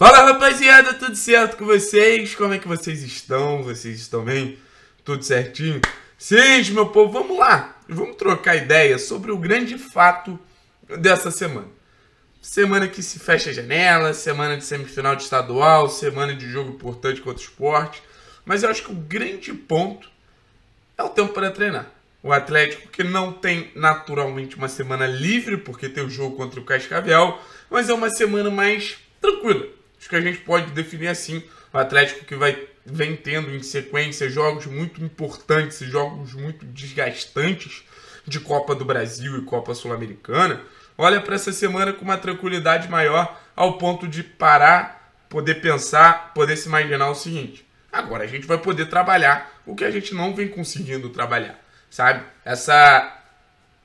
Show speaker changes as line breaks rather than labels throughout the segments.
Fala rapaziada, tudo certo com vocês? Como é que vocês estão? Vocês estão bem? Tudo certinho? Sim, meu povo, vamos lá! Vamos trocar ideia sobre o grande fato dessa semana. Semana que se fecha a janela, semana de semifinal de estadual, semana de jogo importante contra o esporte. Mas eu acho que o grande ponto é o tempo para treinar. O Atlético que não tem naturalmente uma semana livre, porque tem o jogo contra o Cascavel, mas é uma semana mais tranquila Acho que a gente pode definir assim o Atlético que vai vem tendo em sequência jogos muito importantes, jogos muito desgastantes de Copa do Brasil e Copa Sul-Americana. Olha para essa semana com uma tranquilidade maior ao ponto de parar, poder pensar, poder se imaginar o seguinte: agora a gente vai poder trabalhar o que a gente não vem conseguindo trabalhar, sabe? Essa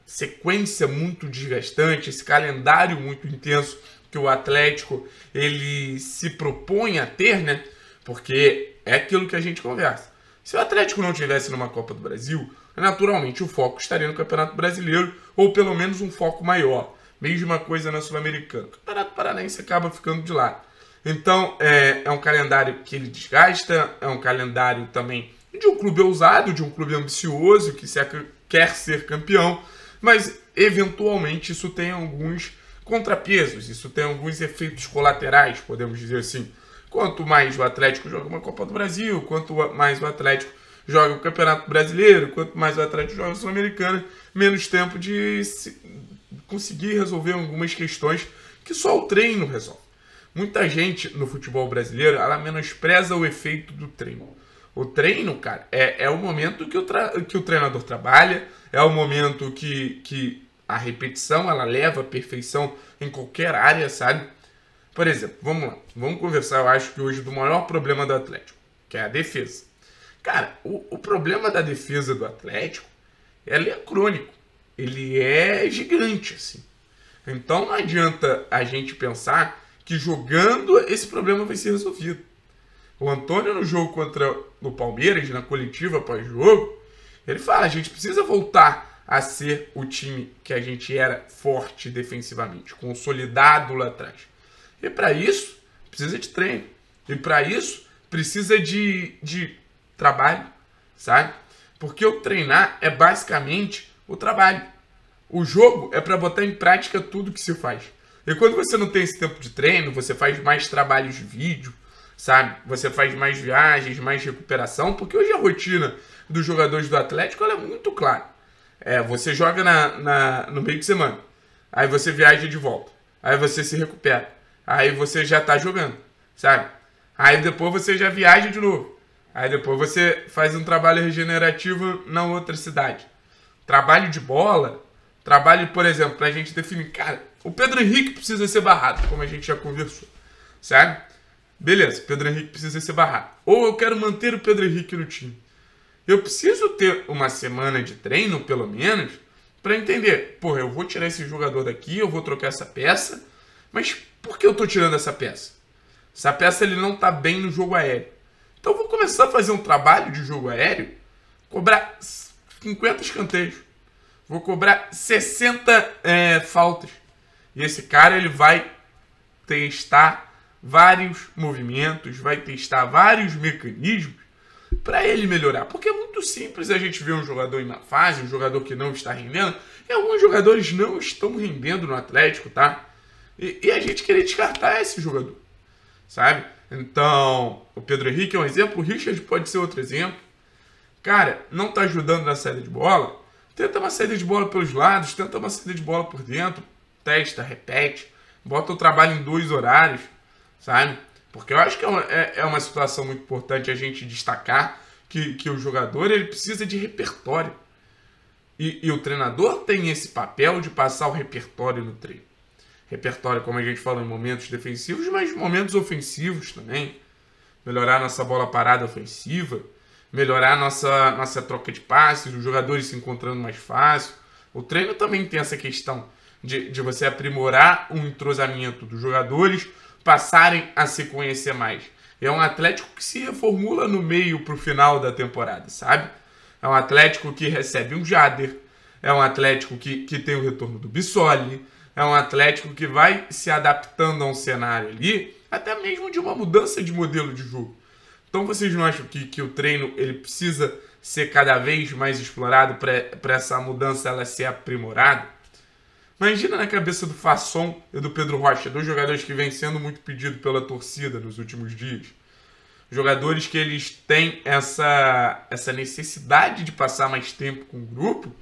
sequência muito desgastante, esse calendário muito intenso que o Atlético ele se propõe a ter, né? Porque é aquilo que a gente conversa. Se o Atlético não tivesse numa Copa do Brasil, naturalmente o foco estaria no Campeonato Brasileiro ou pelo menos um foco maior. Mesma coisa na Sul-Americana. O Campeonato Paranaense acaba ficando de lado. Então é, é um calendário que ele desgasta, é um calendário também de um clube ousado, de um clube ambicioso que se, quer ser campeão, mas eventualmente isso tem alguns contrapesos. Isso tem alguns efeitos colaterais, podemos dizer assim. Quanto mais o Atlético joga uma Copa do Brasil, quanto mais o Atlético joga o Campeonato Brasileiro, quanto mais o Atlético joga a Sul-Americana, menos tempo de conseguir resolver algumas questões que só o treino resolve. Muita gente no futebol brasileiro, ela menospreza o efeito do treino. O treino, cara, é, é o momento que o, que o treinador trabalha, é o momento que, que a repetição ela leva à perfeição em qualquer área, sabe? Por exemplo, vamos lá, vamos conversar, eu acho que hoje, do maior problema do Atlético, que é a defesa. Cara, o, o problema da defesa do Atlético, ele é crônico, ele é gigante, assim. Então não adianta a gente pensar que jogando esse problema vai ser resolvido. O Antônio no jogo contra o Palmeiras, na coletiva pós-jogo, ele fala, a gente precisa voltar a ser o time que a gente era forte defensivamente, consolidado lá atrás. E para isso, precisa de treino. E para isso, precisa de, de trabalho, sabe? Porque o treinar é basicamente o trabalho. O jogo é para botar em prática tudo que se faz. E quando você não tem esse tempo de treino, você faz mais trabalhos de vídeo, sabe? Você faz mais viagens, mais recuperação, porque hoje a rotina dos jogadores do Atlético é muito clara. É, você joga na, na, no meio de semana. Aí você viaja de volta. Aí você se recupera. Aí você já tá jogando, sabe? Aí depois você já viaja de novo. Aí depois você faz um trabalho regenerativo na outra cidade. Trabalho de bola, trabalho, por exemplo, pra gente definir, cara, o Pedro Henrique precisa ser barrado, como a gente já conversou, sabe? Beleza, Pedro Henrique precisa ser barrado. Ou eu quero manter o Pedro Henrique no time. Eu preciso ter uma semana de treino, pelo menos, para entender. Porra, eu vou tirar esse jogador daqui, eu vou trocar essa peça, mas por que eu estou tirando essa peça? Essa peça ele não está bem no jogo aéreo. Então eu vou começar a fazer um trabalho de jogo aéreo, cobrar 50 escanteios, vou cobrar 60 é, faltas. E esse cara ele vai testar vários movimentos, vai testar vários mecanismos para ele melhorar. Porque é muito simples a gente ver um jogador em uma fase, um jogador que não está rendendo, e alguns jogadores não estão rendendo no Atlético, tá? E, e a gente querer descartar esse jogador, sabe? Então, o Pedro Henrique é um exemplo, o Richard pode ser outro exemplo. Cara, não tá ajudando na saída de bola? Tenta uma saída de bola pelos lados, tenta uma saída de bola por dentro, testa, repete, bota o trabalho em dois horários, sabe? Porque eu acho que é uma, é, é uma situação muito importante a gente destacar que, que o jogador ele precisa de repertório. E, e, o treinador tem esse papel de passar o repertório no treino. Repertório, como a gente fala, em momentos defensivos, mas momentos ofensivos também. Melhorar nossa bola parada ofensiva, melhorar nossa, nossa troca de passes, os jogadores se encontrando mais fácil. O treino também tem essa questão de, de você aprimorar o entrosamento dos jogadores passarem a se conhecer mais. É um Atlético que se reformula no meio para o final da temporada, sabe? É um Atlético que recebe um Jader, é um Atlético que, que tem o retorno do Bissoli, é um Atlético que vai se adaptando a um cenário ali até mesmo de uma mudança de modelo de jogo. Então vocês não acham que, que o treino ele precisa ser cada vez mais explorado para essa mudança ela ser aprimorada? Imagina na cabeça do Fasson e do Pedro Rocha, dois jogadores que vêm sendo muito pedidos pela torcida nos últimos dias. Jogadores que eles têm essa, essa necessidade de passar mais tempo com o grupo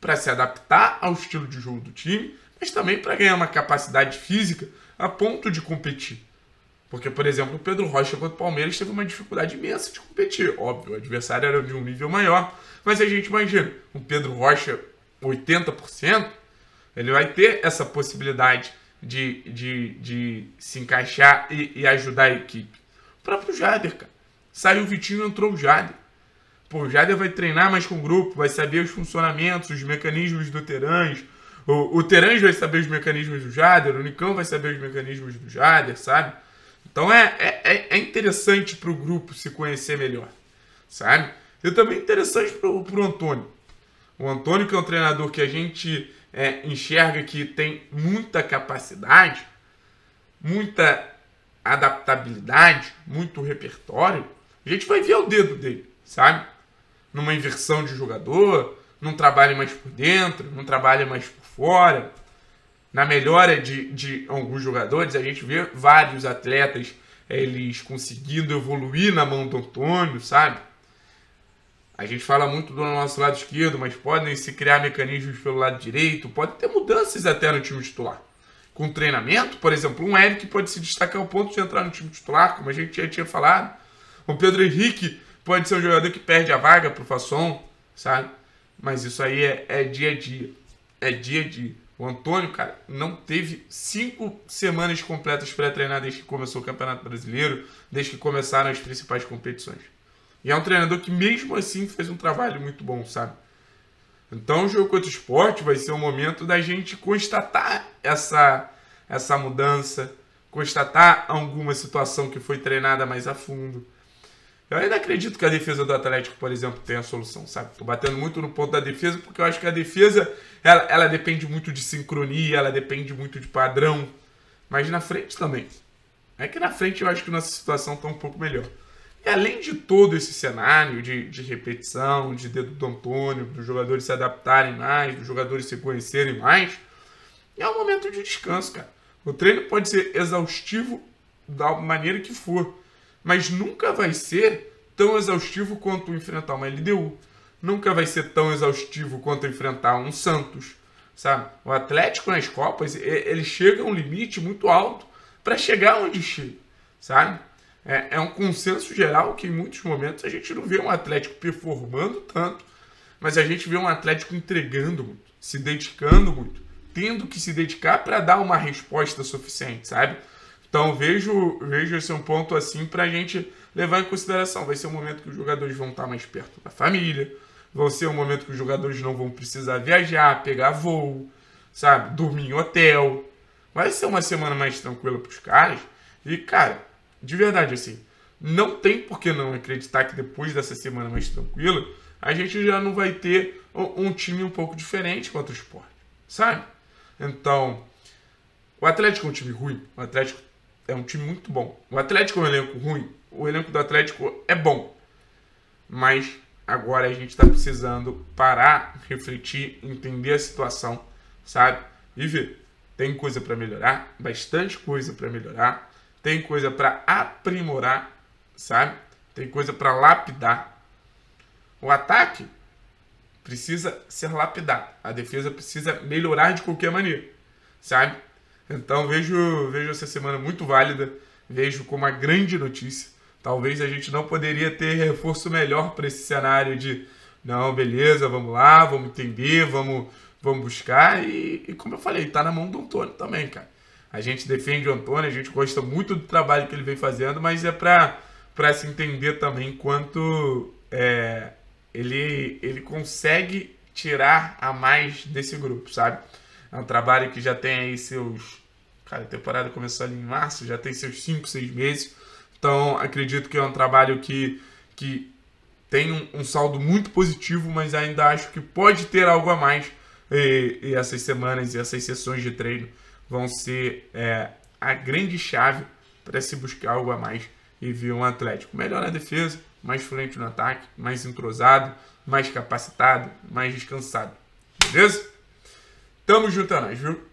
para se adaptar ao estilo de jogo do time, mas também para ganhar uma capacidade física a ponto de competir. Porque, por exemplo, o Pedro Rocha contra o Palmeiras teve uma dificuldade imensa de competir. Óbvio, o adversário era de um nível maior. Mas a gente imagina, o Pedro Rocha 80%, ele vai ter essa possibilidade de, de, de se encaixar e, e ajudar a equipe. O próprio Jader, cara. Saiu o Vitinho, entrou o Jader. Pô, o Jader vai treinar mais com o grupo, vai saber os funcionamentos, os mecanismos do Terãs. O, o Terãs vai saber os mecanismos do Jader, o Nicão vai saber os mecanismos do Jader, sabe? Então é, é, é interessante para o grupo se conhecer melhor, sabe? E também interessante para o Antônio. O Antônio, que é um treinador que a gente é, enxerga que tem muita capacidade, muita adaptabilidade, muito repertório, a gente vai ver o dedo dele, sabe? Numa inversão de jogador, não trabalha mais por dentro, não trabalha mais por fora. Na melhora de, de alguns jogadores, a gente vê vários atletas eles conseguindo evoluir na mão do Antônio, sabe? A gente fala muito do nosso lado esquerdo, mas podem se criar mecanismos pelo lado direito, pode ter mudanças até no time titular. Com treinamento, por exemplo, um Eric pode se destacar ao ponto de entrar no time titular, como a gente já tinha falado. O Pedro Henrique pode ser um jogador que perde a vaga para o Fasson, sabe? Mas isso aí é, é dia a dia. É dia a dia. O Antônio, cara, não teve cinco semanas completas para treinar desde que começou o Campeonato Brasileiro, desde que começaram as principais competições. E é um treinador que, mesmo assim, fez um trabalho muito bom, sabe? Então, o jogo contra o esporte vai ser o momento da gente constatar essa, essa mudança, constatar alguma situação que foi treinada mais a fundo. Eu ainda acredito que a defesa do Atlético, por exemplo, tem a solução, sabe? Tô batendo muito no ponto da defesa porque eu acho que a defesa ela, ela depende muito de sincronia, ela depende muito de padrão. Mas na frente também. É que na frente eu acho que nossa situação está um pouco melhor. E além de todo esse cenário de, de repetição, de dedo do Antônio, dos jogadores se adaptarem mais, dos jogadores se conhecerem mais, é um momento de descanso, cara. O treino pode ser exaustivo da maneira que for mas nunca vai ser tão exaustivo quanto enfrentar uma LDU. Nunca vai ser tão exaustivo quanto enfrentar um Santos, sabe? O Atlético nas Copas, ele chega a um limite muito alto para chegar onde chega, sabe? É, é, um consenso geral que em muitos momentos a gente não vê um Atlético performando tanto, mas a gente vê um Atlético entregando muito, se dedicando muito, tendo que se dedicar para dar uma resposta suficiente, sabe? Então vejo, vejo esse um ponto assim para a gente levar em consideração. Vai ser um momento que os jogadores vão estar mais perto da família, vai ser um momento que os jogadores não vão precisar viajar, pegar voo, sabe, dormir em hotel. Vai ser uma semana mais tranquila para os caras. E cara, de verdade assim, não tem por que não acreditar que depois dessa semana mais tranquila a gente já não vai ter um, time um pouco diferente contra o esporte, sabe? Então, o Atlético é um time ruim, o Atlético é um time muito bom. O Atlético é um elenco ruim. O elenco do Atlético é bom. Mas agora a gente está precisando parar, refletir, entender a situação, sabe? E ver. Tem coisa para melhorar, bastante coisa para melhorar. Tem coisa para aprimorar, sabe? Tem coisa para lapidar. O ataque precisa ser lapidado. A defesa precisa melhorar de qualquer maneira, sabe? Então vejo, vejo essa semana muito válida, vejo como uma grande notícia. Talvez a gente não poderia ter reforço melhor para esse cenário de não, beleza, vamos lá, vamos entender, vamos, vamos buscar. E, e como eu falei, tá na mão do Antônio também, cara. A gente defende o Antônio, a gente gosta muito do trabalho que ele vem fazendo, mas é para se entender também quanto é, ele, ele consegue tirar a mais desse grupo, sabe? É um trabalho que já tem aí seus Cara, a temporada começou ali em março, já tem seus 5, 6 meses. Então, acredito que é um trabalho que, que tem um, um, saldo muito positivo, mas ainda acho que pode ter algo a mais. E, e essas semanas e essas sessões de treino vão ser é, a grande chave para se buscar algo a mais e ver um Atlético melhor na defesa, mais fluente no ataque, mais entrosado, mais capacitado, mais descansado. Beleza? Tamo junto a nós, viu?